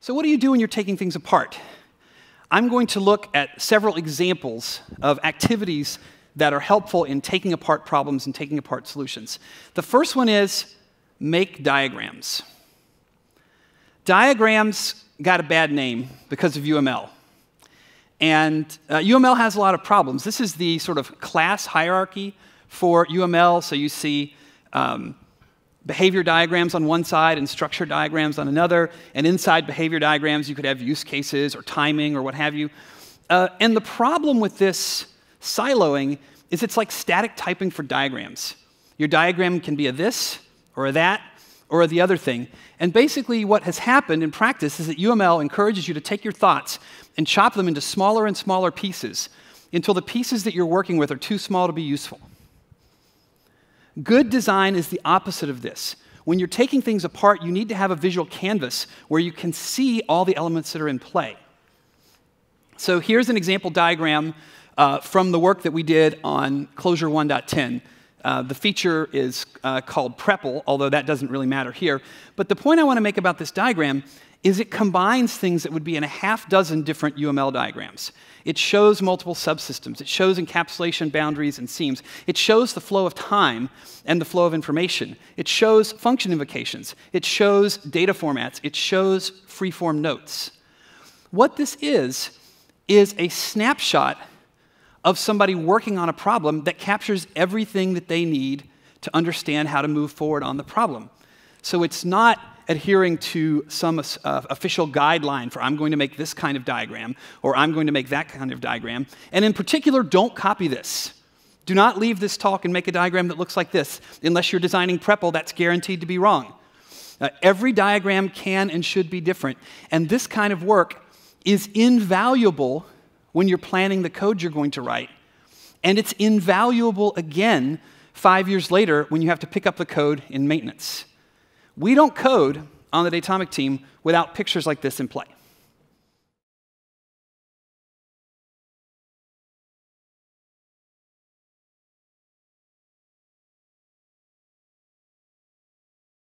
So, what do you do when you're taking things apart? I'm going to look at several examples of activities that are helpful in taking apart problems and taking apart solutions. The first one is make diagrams. Diagrams got a bad name because of UML. And uh, UML has a lot of problems. This is the sort of class hierarchy for UML. So you see um, behavior diagrams on one side and structure diagrams on another. And inside behavior diagrams, you could have use cases or timing or what have you. Uh, and the problem with this siloing is it's like static typing for diagrams. Your diagram can be a this or a that or the other thing. And basically, what has happened in practice is that UML encourages you to take your thoughts and chop them into smaller and smaller pieces until the pieces that you're working with are too small to be useful. Good design is the opposite of this. When you're taking things apart, you need to have a visual canvas where you can see all the elements that are in play. So here's an example diagram uh, from the work that we did on Clojure 1.10. Uh, the feature is uh, called PREPL, although that doesn't really matter here. But the point I want to make about this diagram is it combines things that would be in a half dozen different UML diagrams. It shows multiple subsystems. It shows encapsulation boundaries and seams. It shows the flow of time and the flow of information. It shows function invocations. It shows data formats. It shows freeform notes. What this is, is a snapshot of somebody working on a problem that captures everything that they need to understand how to move forward on the problem. So it's not adhering to some uh, official guideline for I'm going to make this kind of diagram or I'm going to make that kind of diagram. And in particular, don't copy this. Do not leave this talk and make a diagram that looks like this. Unless you're designing PREPL, that's guaranteed to be wrong. Uh, every diagram can and should be different. And this kind of work is invaluable when you're planning the code you're going to write. And it's invaluable again five years later when you have to pick up the code in maintenance. We don't code on the Datomic team without pictures like this in play.